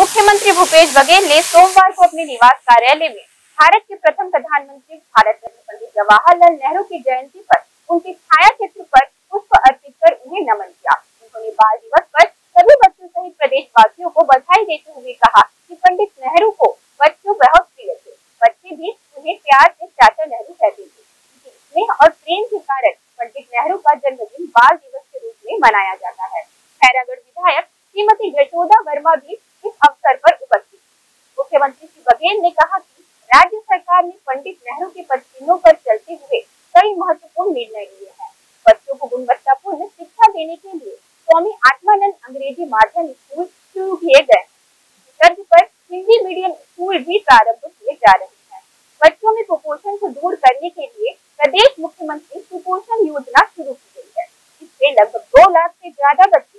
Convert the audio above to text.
मुख्यमंत्री भूपेश बघेल ने सोमवार को अपने निवास कार्यालय में भारत के प्रथम प्रधानमंत्री भारत रत्न पंडित जवाहरलाल नेहरू की जयंती पर उनके छाया चित्र पर पुष्प अर्पित कर उन्हें नमन किया। उन्होंने बाल दिवस पर सभी बच्चों सहित प्रदेशवासियों को बधाई देते हुए कहा कि पंडित नेहरू को बच्चों बहुत प्रिय थे। बच्चे भी उन्हें प्यार से चाचा नेहरू कहते थे। स्नेह और प्रेम के कारण पंडित नेहरू का जन्मदिन बाल दिवस के रूप में मनाया जाता है। खैरागढ़ विधायक श्रीमती यशोदा वर्मा भी अवसर पर उपस्थित। मुख्यमंत्री श्री बघेल ने कहा कि राज्य सरकार ने पंडित नेहरू के पदचिन्हों पर चलते हुए कई महत्वपूर्ण निर्णय लिए हैं। बच्चों को गुणवत्तापूर्ण शिक्षा देने के लिए स्वामी आत्मानंद अंग्रेज़ी माध्यम स्कूल शुरू किए गए। तर्ज पर हिंदी मीडियम स्कूल भी प्रारंभ किए जा रहे हैं। बच्चों में कुपोषण को दूर करने के लिए प्रदेश मुख्यमंत्री कुपोषण योजना शुरू की गई है। इससे लगभग दो लाख से ज़्यादा बच्चे